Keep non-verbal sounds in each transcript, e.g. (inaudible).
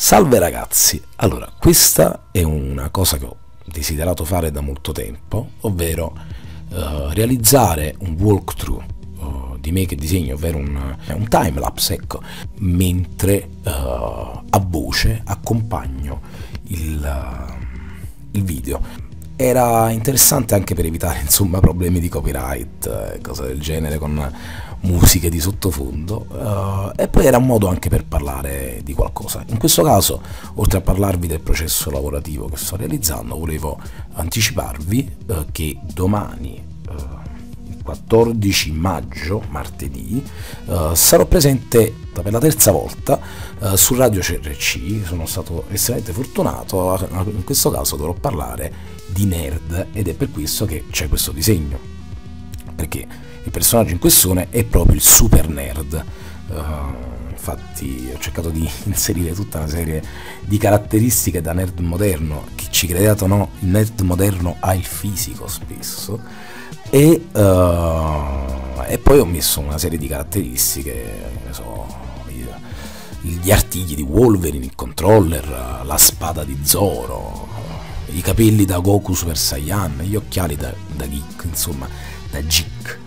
Salve ragazzi, allora questa è una cosa che ho desiderato fare da molto tempo, ovvero uh, realizzare un walkthrough uh, di me che disegno, ovvero un, un timelapse, ecco, mentre uh, a voce accompagno il, il, video. Era interessante anche per evitare insomma problemi di copyright e cose del genere con musiche di sottofondo uh, e poi era un modo anche per parlare di qualcosa. In questo caso, oltre a parlarvi del processo lavorativo che sto realizzando, volevo anticiparvi uh, che domani, 14 maggio, martedì, sarò presente per la terza volta su Radio CRC, sono stato estremamente fortunato, in questo caso dovrò parlare di nerd ed è per questo che c'è questo disegno. Perché? il personaggio in questione è proprio il super nerd. Uh, infatti ho cercato di (laughs) inserire tutta una serie di caratteristiche da nerd moderno, che ci credete o no, il nerd moderno ha il fisico spesso, e, uh, e poi ho messo una serie di caratteristiche, so, gli artigli di Wolverine, il controller, la spada di Zoro, i capelli da Goku Super Saiyan, gli occhiali da, da geek, insomma, da geek.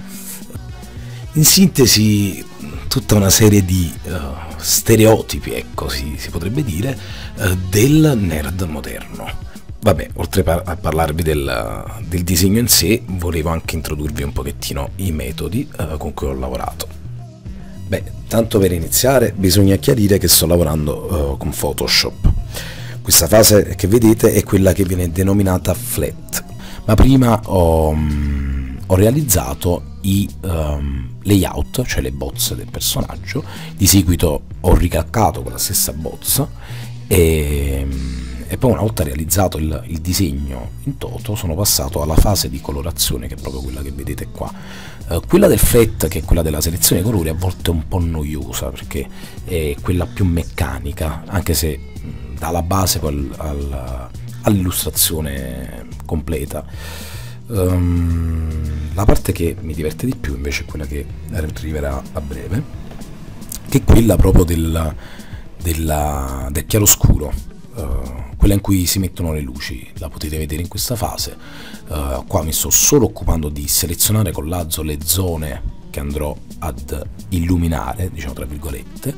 In sintesi, tutta una serie di uh, stereotipi, ecco, si, si potrebbe dire, uh, del nerd moderno. Vabbè, oltre a parlarvi del, del, disegno in sé, volevo anche introdurvi un pochettino i metodi uh, con cui ho lavorato. Beh, tanto per iniziare bisogna chiarire che sto lavorando con Photoshop. Questa fase che vedete è quella che viene denominata flat, ma prima ho... Um, ho realizzato i um, layout, cioè le bozze del personaggio, di seguito ho ricalcato con la stessa bozza e, e poi una volta realizzato il, il, disegno in toto sono passato alla fase di colorazione che è proprio quella che vedete qua. Uh, quella del flat, che è quella della selezione dei colori, a volte è un po' noiosa perché è quella più meccanica, anche se mh, dà la base al, al, all'illustrazione completa. Um, la parte che mi diverte di più invece è quella che arriverà a breve, che è quella proprio del, della, del chiaroscuro, uh, quella in cui si mettono le luci, la potete vedere in questa fase. Uh, qua mi sto solo occupando di selezionare con l'azzo le zone che andrò ad illuminare, diciamo tra virgolette,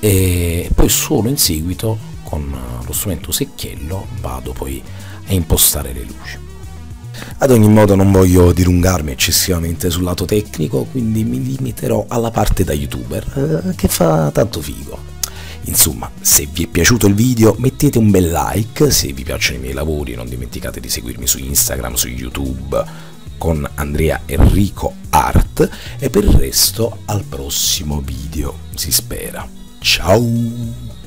e poi solo in seguito con lo strumento secchiello vado poi a impostare le luci. Ad ogni modo non voglio dilungarmi eccessivamente sul lato tecnico, quindi mi limiterò alla parte da youtuber, eh, che fa tanto figo. Insomma, se vi è piaciuto il video mettete un bel like, se vi piacciono i miei lavori non dimenticate di seguirmi su Instagram, su YouTube con Andrea Enrico Art e per il resto al prossimo video, si spera. Ciao!